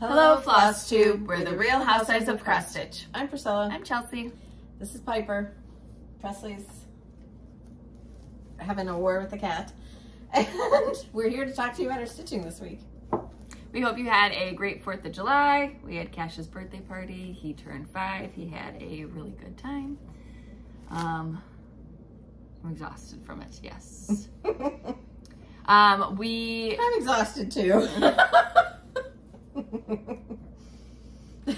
Hello, Floss Tube. We're the Real Housewives of Cross Stitch. I'm Priscilla. I'm Chelsea. This is Piper. Presley's having a war with the cat. And we're here to talk to you about our stitching this week. We hope you had a great 4th of July. We had Cash's birthday party. He turned five. He had a really good time. Um, I'm exhausted from it, yes. um, we... I'm exhausted too.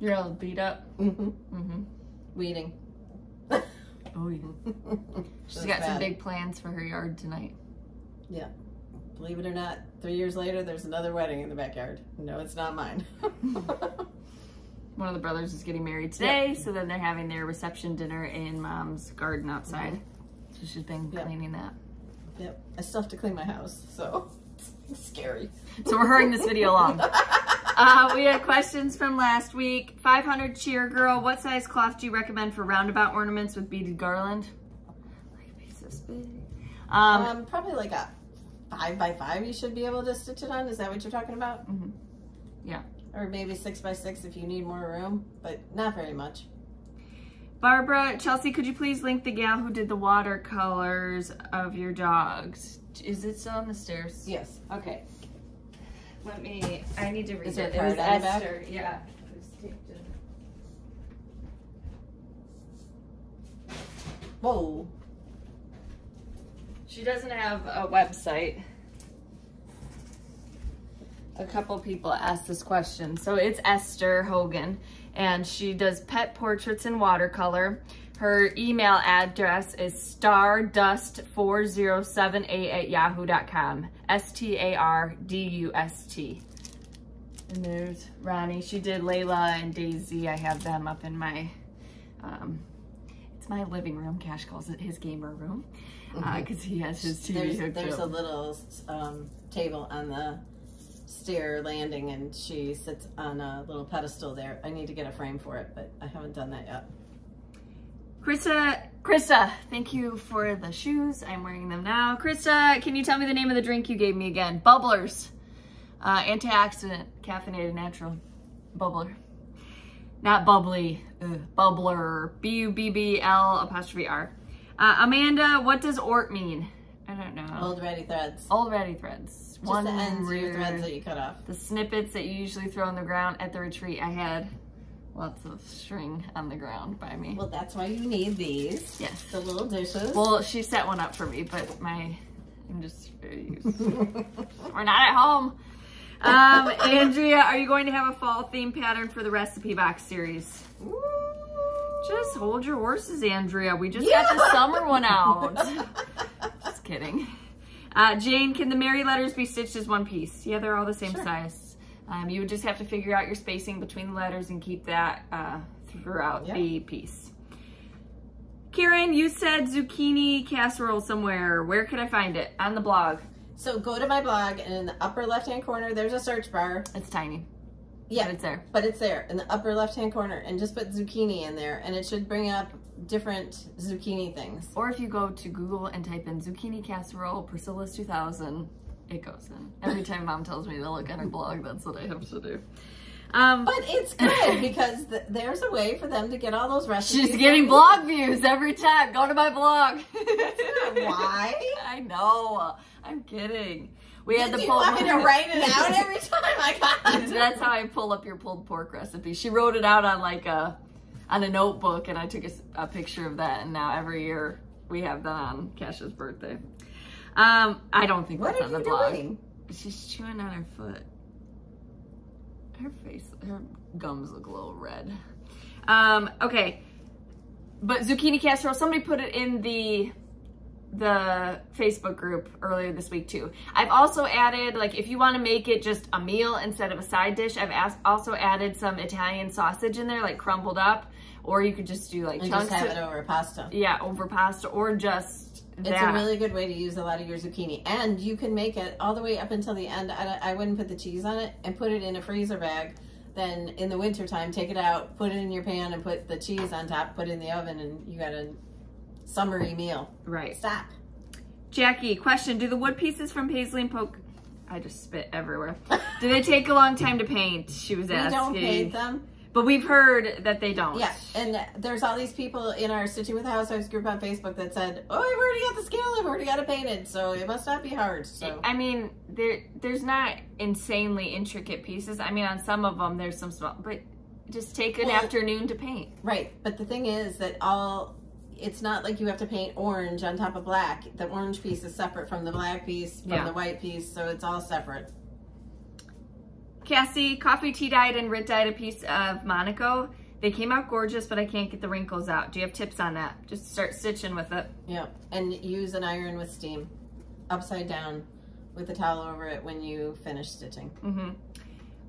You're all beat up. mm-hmm. Mm-hmm. Weeding. Oh, yeah. She's That's got some big plans for her yard tonight. Yeah. Believe it or not, three years later, there's another wedding in the backyard. No, it's not mine. One of the brothers is getting married today, so then they're having their reception dinner in mom's garden outside. So she's been Yep. cleaning that. yep. I still have to clean my house, so scary. So we're hurrying this video along. Uh, we had questions from last week. 500 cheer girl. What size cloth do you recommend for roundabout ornaments with beaded garland? Like a piece this big. Um, Um, probably like a five by five you should be able to stitch it on. Is that what you're talking about? mhm. Yeah. Or maybe six by six if you need more room, but not very much. Barbara, Chelsea, could you please link the gal who did the watercolors of your dogs? Is it still on the stairs? Yes. Okay. Let me, I need to read Is there it. a It was card back? Esther, yeah. It was taped in. Whoa. She doesn't have a website. A couple people asked this question. So it's Esther Hogan, and she does pet portraits in watercolor. Her email address is stardust4078 at yahoo.com. S T A R D U S T. And there's Ronnie. She did Layla and Daisy. I have them up in my, um, it's my living room. Cash calls it his gamer room because he has his TV There's, hooked there's a little um, table on the stair landing and she sits on a little pedestal there. I need to get a frame for it, but I haven't done that yet. Krista, Krista, thank you for the shoes. I'm wearing them now. Krista, can you tell me the name of the drink you gave me again? Bubblers. Uh, antioxidant, caffeinated natural bubbler. Not bubbly, ugh, bubbler. B-U-B-B-L apostrophe R. Uh, Amanda, what does ORT mean? I don't know. Old ready threads. Old ready threads. Just the ends of your threads that you cut off. the snippets that you usually throw on the ground at the retreat. I had lots of string on the ground by me. Well, that's why you need these. Yes. The little dishes. Well, she set one up for me, but my I'm just very used. We're not at home. Um, Andrea, are you going to have a fall theme pattern for the recipe box series? Ooh. Just hold your horses, Andrea. We just got the summer one out. just kidding. Uh, Jane, can the Mary letters be stitched as one piece? Yeah, they're all the same Sure. size. Um, you would just have to figure out your spacing between the letters and keep that uh, throughout the piece. Kieran, you said zucchini casserole somewhere. Where could I find it? On the blog. So go to my blog and in the upper left hand corner, there's a search bar. It's tiny, Yeah, but it's there. but it's there in the upper left hand corner and just put zucchini in there and it should bring up different zucchini things. Or if you go to Google and type in zucchini casserole Priscilla's 2000, it goes in. Every time mom tells me to look at her blog, that's what I have to do. Um, But it's good because th- there's a way for them to get all those recipes. she's getting blog views every time. Go to my blog. Why? I know. I'm kidding. We had Did the you want me to write it out every time I got That's how I pull up your pulled pork recipe. She wrote it out on like a on a notebook, and I took a picture of that. And now every year we have that on Cash's birthday. Um, I don't think What that's on the you blog. doing? She's chewing on her foot. Her face, her gums look a little red. Um, okay, but zucchini casserole. Somebody put it in the the Facebook group earlier this week too. I've also added, like, if you want to make it just a meal instead of a side dish, I've as- also added some Italian sausage in there, like crumbled up, or you could just do like And chunks. just have it over pasta. yeah, over pasta, or just It's that. a really good way to use a lot of your zucchini. And you can make it all the way up until the end. I, I wouldn't put the cheese on it and put it in a freezer bag. Then in the wintertime, take it out, put it in your pan, and put the cheese on top, put it in the oven, and you got a summery meal. right. Stop. Jackie, question: Do the wood pieces from Paisley and Poke? I just spit everywhere. Do they take a long time to paint? She was We asking. don't paint them. But we've heard that they don't. Yeah, and there's all these people in our Stitching with Housewives group on Facebook that said, "Oh, I've already got the scale. I've already got it painted, so it must not be hard." So I mean, there there's not insanely intricate pieces. I mean, on some of them there's some small, but just take an Well- afternoon to paint. right, but the thing is that all it's not like you have to paint orange on top of black. The orange piece is separate from the black piece from Yeah. the white piece, so it's all separate. Cassie, coffee tea dyed and Rit dyed a piece of Monaco. They came out gorgeous, but I can't get the wrinkles out. Do you have tips on that? Just start stitching with it. Yeah, and use an iron with steam, upside down, with a towel over it when you finish stitching. Mm-hmm.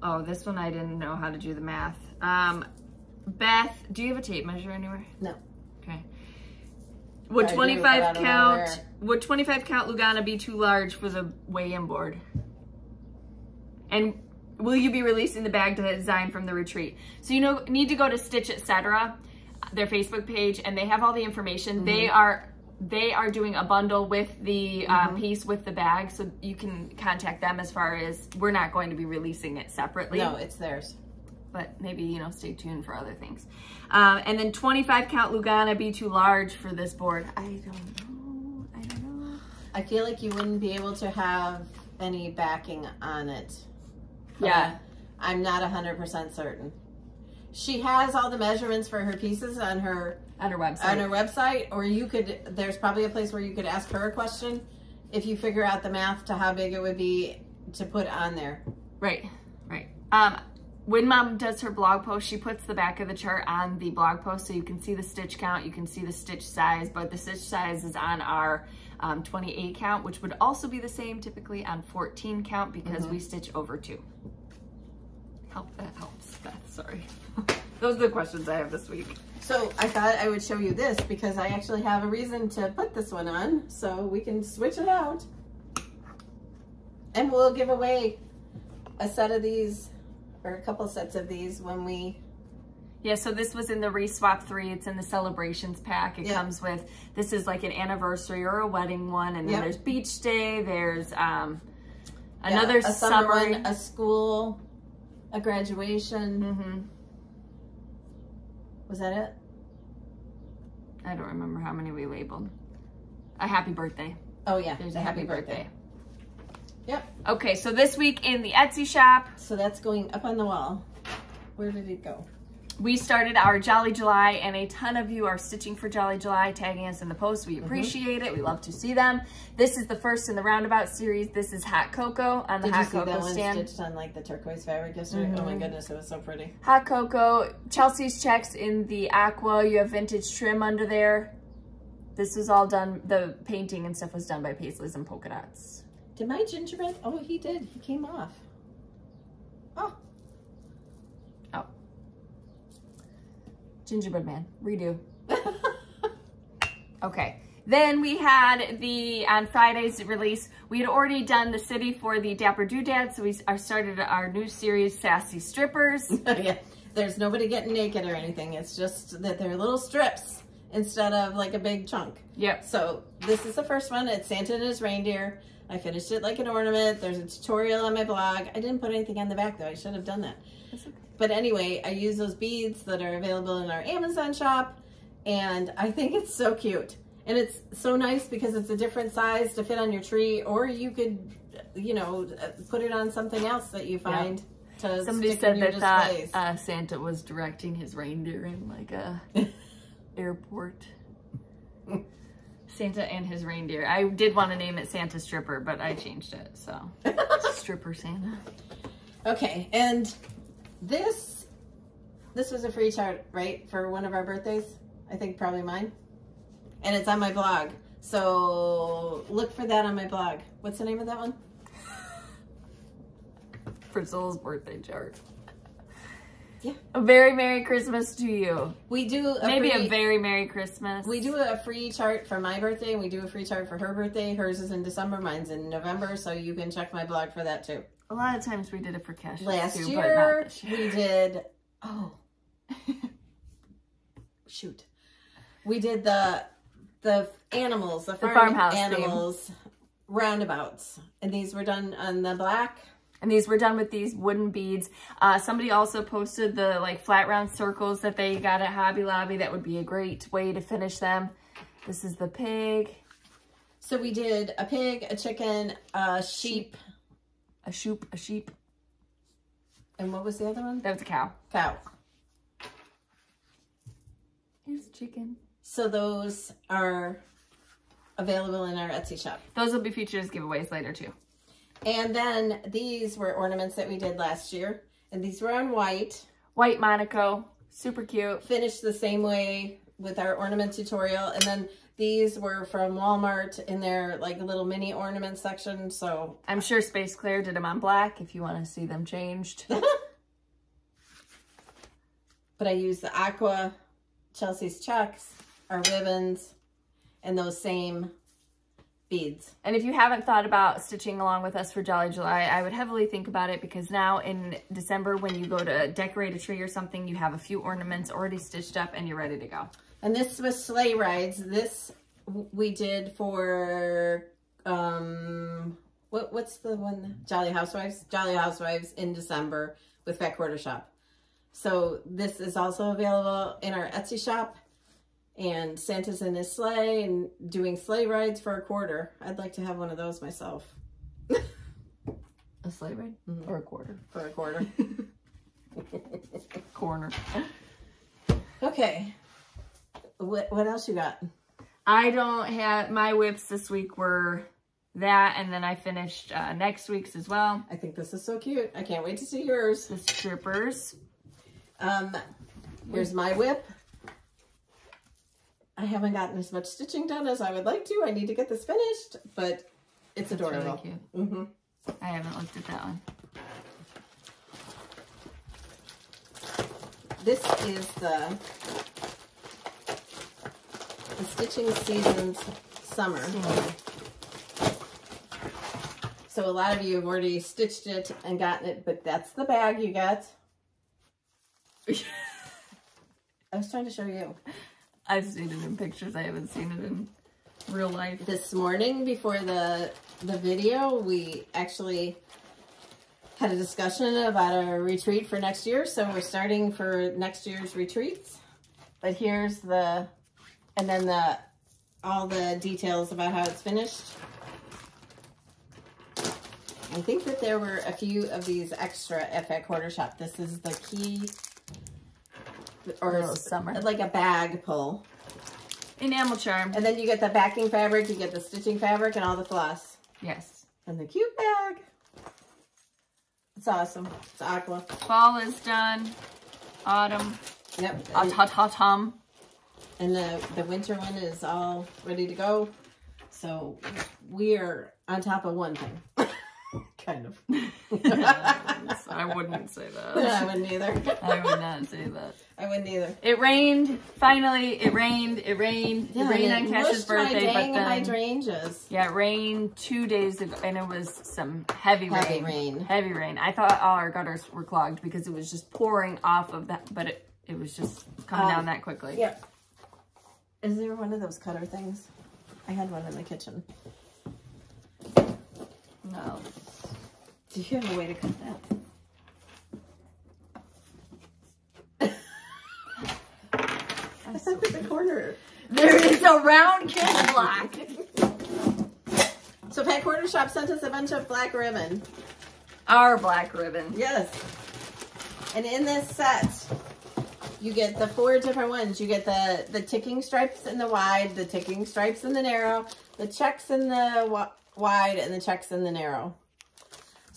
Oh, this one I didn't know how to do the math. Um, Beth, do you have a tape measure anywhere? No. Okay. Would I 25 don't count would 25 count Lugana be too large for the weigh-in board? And will you be releasing the bag to the design from the retreat? So you know need to go to Stitch Etc. their Facebook page and they have all the information. Mm-hmm. They are they are doing a bundle with the um, Mm-hmm. piece with the bag, so you can contact them as far as we're not going to be releasing it separately No, it's theirs. but maybe you know stay tuned for other things um, and then 25 count lugana be too large for this board i don't know i don't know I feel like you wouldn't be able to have any backing on it. Yeah I'm not 100% certain. She has all the measurements for her pieces on her on her website on her website or you could there's probably a place where you could ask her a question if you figure out the math to how big it would be to put on there. right right um when mom does her blog post she puts the back of the chart on the blog post so you can see the stitch count you can see the stitch size but the stitch size is on our um, 28 count which would also be the same typically on 14 count because we stitch over two. Help that helps beth sorry. Those are the questions i have this week. So I thought I would show you this because I actually have a reason to put this one on so we can switch it out. And we'll give away a set of these or a couple sets of these when we Yeah, so this was in the Reswap 3. It's in the Celebrations pack. It Yeah. comes with, this is like an anniversary or a wedding one. And then Yep. there's Beach Day. There's um, yeah, another a summer summer. one, a school, a graduation. Mm -hmm. Was that it? I don't remember how many we labeled. A happy birthday. Oh yeah, There's the a happy, birthday. Yep. Okay, so this week in the Etsy shop, So that's going up on the wall. Where did it go? we started our Jolly July, and a ton of you are stitching for Jolly July, tagging us in the post. Mm-hmm. We appreciate it. We love to see them. This is the first in the Roundabout series. This is Hot Cocoa on the Did you Hot Cocoa one stand. stitched on like the turquoise fabric yesterday? Oh my goodness, it was so pretty. Hot cocoa, Chelsea's checks in the aqua. You have vintage trim under there. This was all done, the painting and stuff was done by Paisleys and Polka Dots. Did my gingerbread? Oh, he did. He came off. Oh, Oh. Gingerbread Man, redo. Okay. Then we had the, on Friday's release, we had already done the city for the Dapper Doodad, so we started our new series, Sassy Strippers. yeah. There's nobody getting naked or anything. It's just that they're little strips instead of like a big chunk. Yep. So this is the first one. It's Santa and his reindeer. I finished it like an ornament. There's a tutorial on my blog. I didn't put anything on the back though. I should have done that. Okay. But anyway, I use those beads that are available in our Amazon shop, and I think it's so cute. And it's so nice because it's a different size to fit on your tree, or you could, you know, put it on something else that you find to Somebody said they thought uh, Santa was directing his reindeer in like a airport. Santa and his reindeer. I did want to name it Santa Stripper, but I changed it. So Stripper Santa. okay, and this this was a free chart, right, for one of our birthdays. I think probably mine, and it's on my blog. So look for that on my blog. What's the name of that one? Priscilla's birthday chart. Yeah. A very Merry Christmas to you. We do a Maybe free, a very Merry Christmas. We do a free chart for my birthday, and we do a free chart for her birthday. Hers is in December, mine's in November, so you can check my blog for that too. A lot of times we did it for cash. Last too, year, but not this year. we did. Oh, shoot, we did the the animals, the, farm farmhouse theme. animals roundabouts, and these were done on the black. And these were done with these wooden beads. Uh, somebody also posted the like flat round circles that they got at Hobby Lobby. That would be a great way to finish them. This is the pig. So we did a pig, a chicken, a sheep, a sheep, a sheep. And what was the other one? That was a cow. Cow. Here's chicken. So those are available in our Etsy shop. Those will be featured as giveaways later too. And then these were ornaments that we did last year. And these were on white. White Monaco. Super cute. Finished the same way with our ornament tutorial. And then these were from Walmart in their like little mini ornament section. So I'm sure Space Claire did them on black if you want to see them changed. but I used the aqua Chelsea's chucks, our ribbons, and those same beads. And if you haven't thought about stitching along with us for Jolly July, I would heavily think about it because now in December, when you go to decorate a tree or something, you have a few ornaments already stitched up and you're ready to go. And this was sleigh rides. This we did for, um, what what's the one? Jolly Housewives? Jolly Housewives in December with Fat Quarter Shop. So this is also available in our Etsy shop. And Santa's in his sleigh and doing sleigh rides for a quarter. I'd like to have one of those myself. a sleigh ride? Mm -hmm. Or a quarter? For a quarter. Corner. Okay. What, what else you got? I don't have, my WIPs this week were that, and then I finished uh, next week's as well. I think this is so cute. I can't wait to see yours. The strippers. Um, here's my WIP. I haven't gotten as much stitching done as I would like to. I need to get this finished, but it's adorable. Really cute. Mm -hmm. I haven't looked at that one. This is the the stitching season's summer. So a lot of you have already stitched it and gotten it, but that's the bag you get. I was trying to show you. I've seen it in pictures. I haven't seen it in real life. This morning before the the video, we actually had a discussion about a retreat for next year. So we're starting for next year's retreats. But here's the and then the all the details about how it's finished. I think that there were a few of these extra at Quarter Shop. This is the key or oh, summer, like a bag pull. Enamel charm. And then you get the backing fabric, you get the stitching fabric and all the floss. Yes. And the cute bag. It's awesome. It's aqua. Fall is done. Autumn. Yep. Autumn. And the, the winter one is all ready to go. So we are on top of one thing. kind of. I wouldn't say that. I wouldn't either. I would not say that. I wouldn't either. It rained. Finally, it rained. It rained. Yeah, it rained on Cash's birthday, but then hydrangeas. Yeah, it rained two days ago, and it was some heavy, heavy rain. rain. Heavy rain. I thought all our gutters were clogged because it was just pouring off of that, but it it was just coming um, down that quickly. Yeah. Is there one of those cutter things? I had one in the kitchen. No. Do you have a way to cut that? That's so the corner. There is a round kiss block. So Fat Quarter Shop sent us a bunch of black ribbon. Our black ribbon. Yes. And in this set, you get the four different ones. You get the, the ticking stripes in the wide, the ticking stripes in the narrow, the checks in the wide, and the checks in the narrow.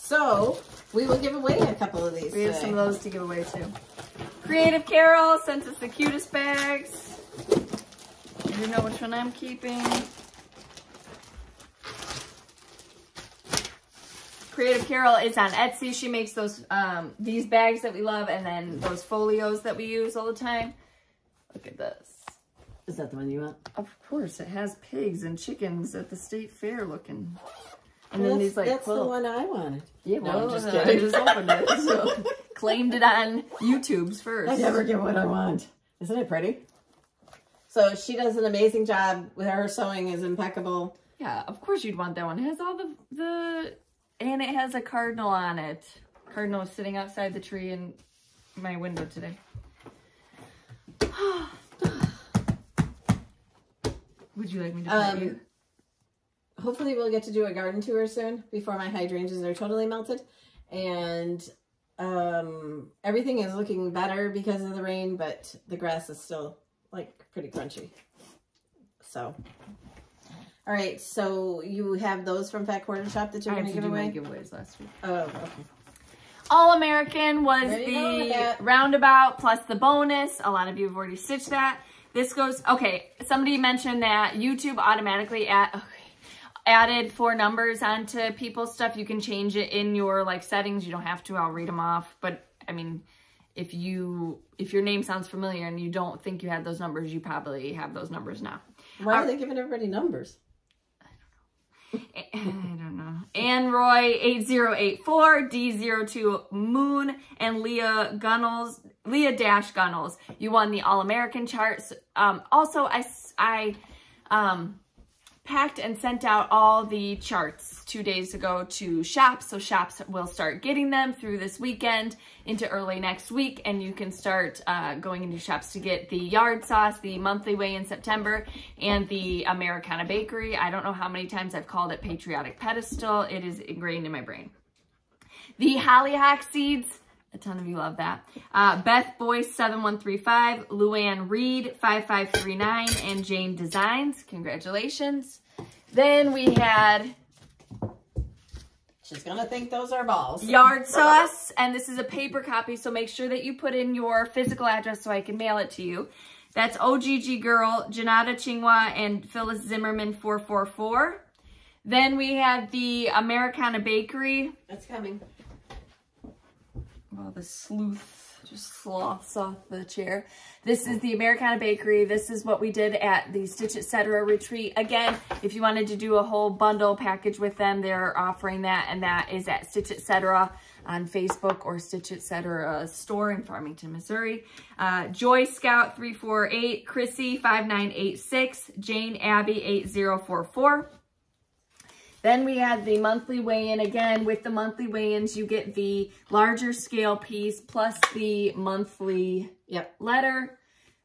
So we will give away a couple of these. We have some of those to give away too. Creative Carol sent us the cutest bags. You know which one I'm keeping. Creative Carol is on Etsy. She makes those um, these bags that we love and then those folios that we use all the time. Look at this. Is that the one you want? Of course. It has pigs and chickens at the state fair looking. And well, then these like that's the one I wanted. Yeah, well, no, I'm just kidding. I just opened it, so claimed it on YouTube's first. I never get what I want. Isn't it pretty? So she does an amazing job with her sewing is impeccable. Yeah, of course you'd want that one. It has all the the and it has a cardinal on it. Cardinal is sitting outside the tree in my window today. Would you like me to pet Um, you? Hopefully, we'll get to do a garden tour soon before my hydrangeas are totally melted. And um, everything is looking better because of the rain, but the grass is still like pretty crunchy. So, all right. So you have those from Fat Quarter Shop that you're going to give away. giveaways last week. Oh, okay. All American was There you go with the roundabout plus the bonus. A lot of you have already stitched that. This goes, okay, somebody mentioned that YouTube automatically okay, added four numbers onto people's stuff. You can change it in your like settings. You don't have to, I'll read them off. But I mean, if you, if your name sounds familiar and you don't think you had those numbers, you probably have those numbers now. Why are they giving everybody numbers? I don't know. Ann Roy 8084, D02 Moon, and Leah Gunnels, Leah Dash Gunnels. You won the All American charts. Um, also, I, s- I um, packed and sent out all the charts two days ago to shops. So shops will start getting them through this weekend into early next week. And you can start uh, going into shops to get the yard sauce, the monthly weigh in September, and the Americana Bakery. I don't know how many times I've called it Patriotic Pedestal. It is ingrained in my brain. The Hollyhock Seeds. A ton of you love that. Uh, Beth Boyce 7135, Luann Reed 5539, and Jane Designs. Congratulations. Then we had She's going to think those are balls. Yard Sauce, and this is a paper copy, so make sure that you put in your physical address so I can mail it to you. That's OGG Girl, Janata Chingwa, and Phyllis Zimmerman 444. Then we had the Americana Bakery. That's coming. Well, the sleuth just sloths off the chair. This is the Americana Bakery. This is what we did at the Stitch Etc. retreat. Again, if you wanted to do a whole bundle package with them, they're offering that, and that is at Stitch Etc. on Facebook or Stitch Etc. store in Farmington, Missouri. Uh, Joy Scout 348, Chrissy 5986, Jane Abby 8044. Then we had the monthly weigh-in. Again, with the monthly weigh-ins, you get the larger scale piece plus the monthly Yep. letter.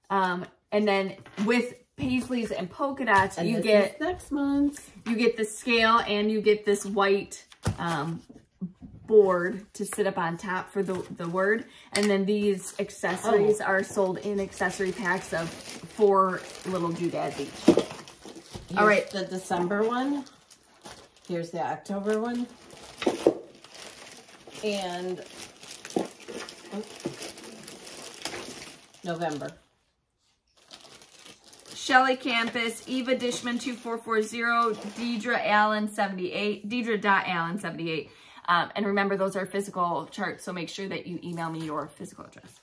Um, and then with paisleys and polka dots, And you get next month. you get the scale and you get this white um, board to sit up on top for the, the word. And then these accessories Oh. are sold in accessory packs of four little doodads each. Here's right. the December one. Here's the October one. And November. Shelly Campus, Eva Dishman 2440, Deidre Allen 78, Deidre dot Allen 78. Um, and remember, those are physical charts, so make sure that you email me your physical address.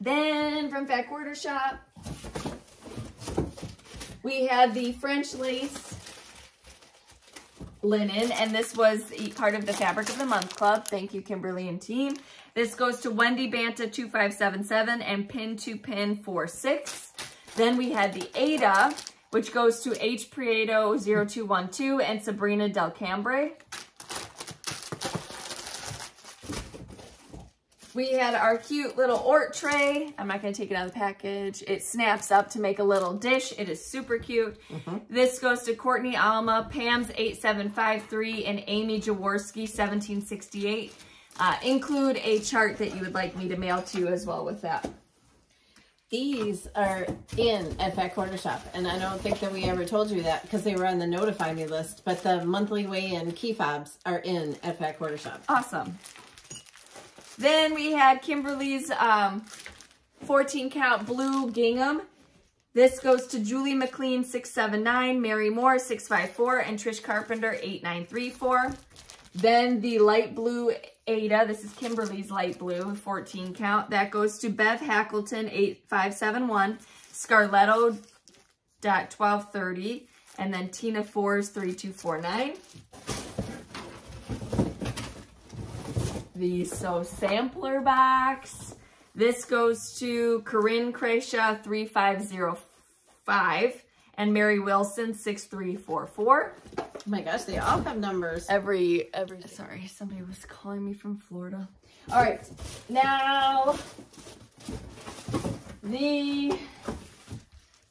Then from Fat Quarter Shop, we had the French lace linen, and this was part of the Fabric of the Month Club. Thank you, Kimberly and team. This goes to Wendy Banta 2577 and Pin to Pin 46. Then we had the Aida, which goes to H Prieto 0212 and Sabrina Del Cambre. We had our cute little Ort tray. I'm not going to take it out of the package. It snaps up to make a little dish. It is super cute. This goes to Courtney Alma, Pam's 8753, and Amy Jaworski 1768. Uh, include a chart that you would like me to mail to you as well with that. These are in at Fat Quarter Shop, and I don't think that we ever told you that because they were on the notify me list. But the monthly weigh-in key fobs are in at Fat Quarter Shop. Awesome. Then we had Kimberly's um, 14 count blue gingham. This goes to Julie McLean 679, Mary Moore 654, and Trish Carpenter 8934. Then the light blue Aida, this is Kimberly's light blue, 14 count. That goes to Bev Hackleton 8571, Scarletto dot 1230, and then Tina Fours 3249. The Sew Sampler box. This goes to Corinne Crescia 3505 and Mary Wilson 6344. Oh my gosh, they all have numbers. Every, every, sorry, somebody was calling me from Florida. All right, now the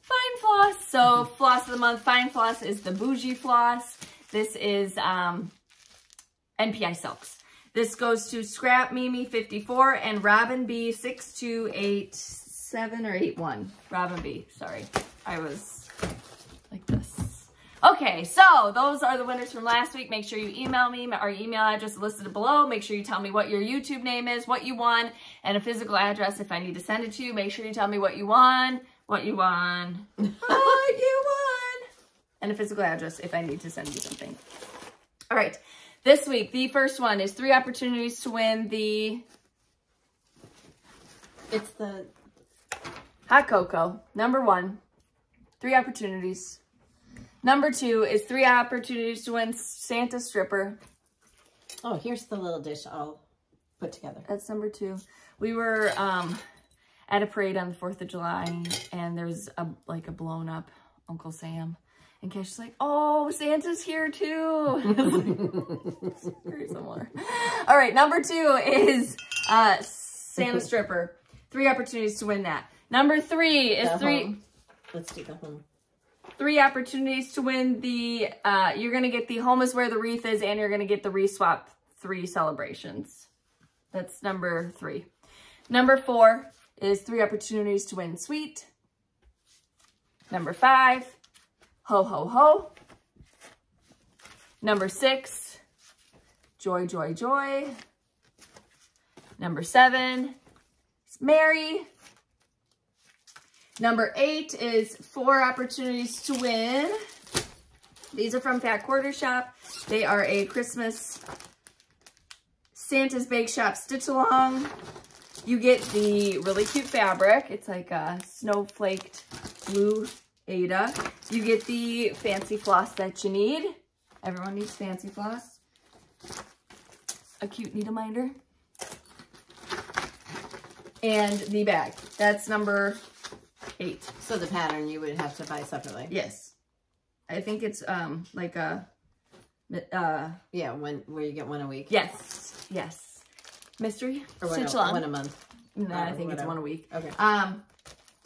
fine floss. So floss of the month, fine floss is the bougie floss. This is um, NPI Silks. This goes to Scrap Mimi 54 and Robin B 6287 or 81. Robin B, sorry. I was like this. Okay, so those are the winners from last week. Make sure you email me. Our email address is listed below. Make sure you tell me what your YouTube name is, what you won, and a physical address if I need to send it to you. Make sure you tell me what you won, what you won, what you won, and a physical address if I need to send you something. All right, this week, the first one is three opportunities to win the It's the hot cocoa. Number one, three opportunities. Number two is three opportunities to win Santa stripper. oh, here's the little dish all put together. That's number two. We were um, at a parade on the 4th of July and there's a like a blown up Uncle Sam. And Cash's like, oh, Santa's here too. Very similar. All right, number two is uh, Santa stripper. Three opportunities to win that. Number three is The three home. Let's do the home. three opportunities to win the, uh, you're going to get the home is where the wreath is and you're going to get the re-swap three celebrations. That's number three. Number four is three opportunities to win sweet. Number five, ho, ho, ho. Number six, joy, joy, joy. Number seven, is Mary. Number eight is four opportunities to win. These are from Fat Quarter Shop. They are a Christmas Santa's Bake Shop stitch along. You get the really cute fabric. It's like a snowflaked blue Aida. You get the fancy floss that you need. Everyone needs fancy floss. A cute needle minder. And the bag. That's number eight. So the pattern you would have to buy separately. Yes. I think it's um like a uh Yeah, when where you get one a week. yes. Yes. Mystery Or one, a, one a month. No, I think it's one a week. Okay. Um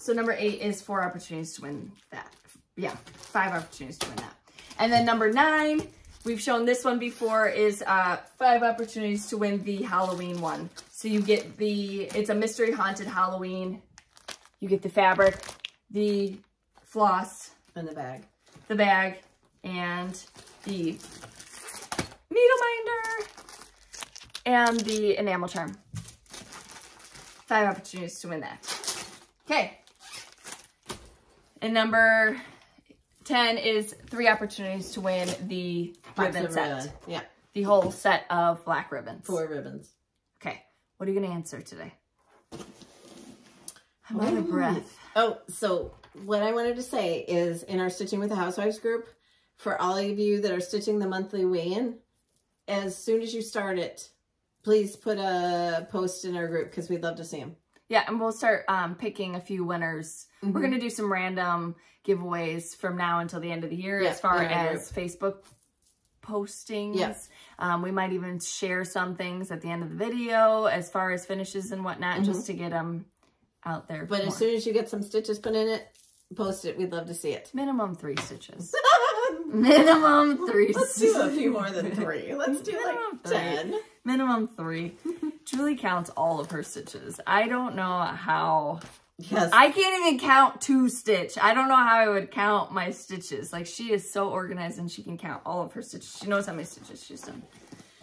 so number 8 is four opportunities to win that. Yeah, five opportunities to win that. And then number 9, we've shown this one before is uh five opportunities to win the Halloween one. So you get the it's a mystery haunted Halloween. You get the fabric, the floss, In the bag. the bag, and the needle minder, and the enamel charm. Five opportunities to win that. Okay. And number 10 is three opportunities to win the Box ribbon set. ribbon. Yeah. The whole set of black ribbons. Four ribbons. Okay. What are you going to answer today? I'm out of breath. Oh, so what I wanted to say is in our Stitching with the Housewives group, for all of you that are stitching the monthly weigh-in, as soon as you start it, please put a post in our group because we'd love to see them. Yeah, and we'll start um, picking a few winners. Mm-hmm. We're going to do some random giveaways from now until the end of the year yeah, as far as Facebook postings. Yes, Um, we might even share some things at the end of the video as far as finishes and whatnot mm-hmm. just to get them out there. But more. as soon as you get some stitches put in it, post it. We'd love to see it. Minimum three stitches. Minimum 3 Let's do a few more than three. Let's do like 10. Minimum three. Julie counts all of her stitches. I don't know how Yes. I can't even count two stitch. I don't know how I would count my stitches. Like she is so organized and she can count all of her stitches. She knows how many stitches she's done.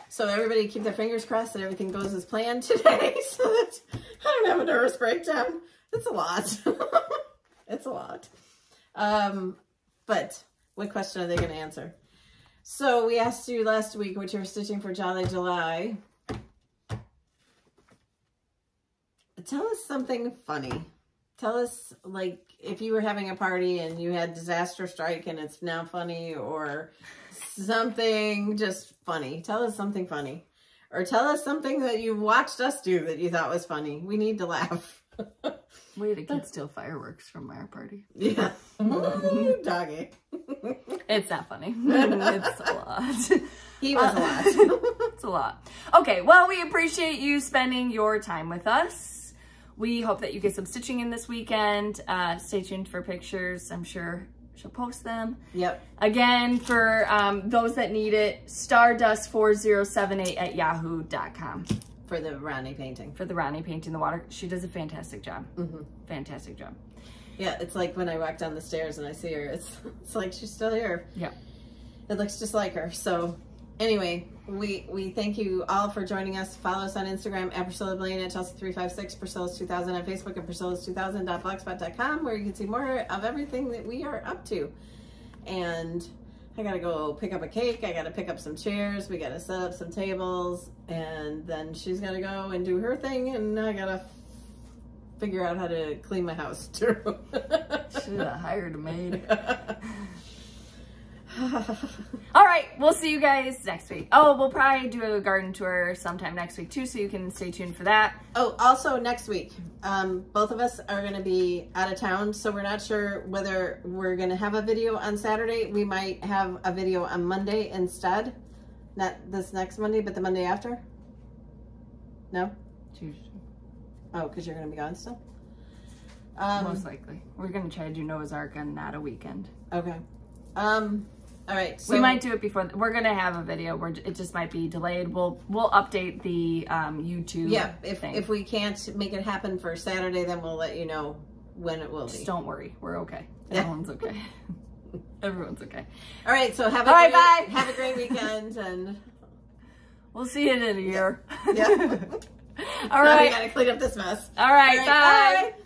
So everybody keep their fingers crossed that everything goes as planned today so that I don't have a nervous breakdown. It's a lot. it's a lot. Um, but what question are they going to answer? So we asked you last week what you were stitching for Jolly July. Tell us something funny. Tell us, like, if you were having a party and you had disaster strike and it's now funny or something just funny. Tell us something funny. Or tell us something that you watched us do that you thought was funny. We need to laugh. We had a kid steal fireworks from our party. yeah. Ooh, doggy. It's not funny. it's a lot. He was a lot. it's a lot. Okay, well, we appreciate you spending your time with us. We hope that you get some stitching in this weekend. Uh, stay tuned for pictures. I'm sure she'll post them. Yep. Again, for um, those that need it, stardust4078 at yahoo.com For the Ronnie painting. for the Ronnie painting the water. She does a fantastic job. Mm -hmm. Fantastic job. Yeah, it's like when I walk down the stairs and I see her, it's it's like she's still here. Yeah. It looks just like her. So anyway, we we thank you all for joining us. Follow us on Instagram at Priscilla Blain at Chelsea356, Priscilla's 2000 on Facebook, and Priscilla's2000.blogspot.com, where you can see more of everything that we are up to. And I gotta go pick up a cake. I gotta pick up some chairs. We gotta set up some tables, and then she's gonna go and do her thing, and I gotta figure out how to clean my house too. Should have hired a maid. All right, we'll see you guys next week. Oh, we'll probably do a garden tour sometime next week too, so you can stay tuned for that. Oh, also next week, um, both of us are going to be out of town, so we're not sure whether we're going to have a video on Saturday. We might have a video on Monday instead. Not this next Monday, but the Monday after. No? Tuesday. Oh, because you're going to be gone still? Um, Most likely. We're gonna try to do Noah's Ark on not a weekend. okay. Um, all right. So we might do it before. We're gonna have a video. Where it just might be delayed. We'll we'll update the um, YouTube. Yeah, if, thing. if we can't make it happen for Saturday, then we'll let you know when it will be. don't worry, we're okay. Yeah. Everyone's okay. Everyone's okay. All right, so have a All right, great, bye. have a great weekend and We'll see you in a year. Yeah. All Now we gotta clean up this mess. All right. All right, bye. bye.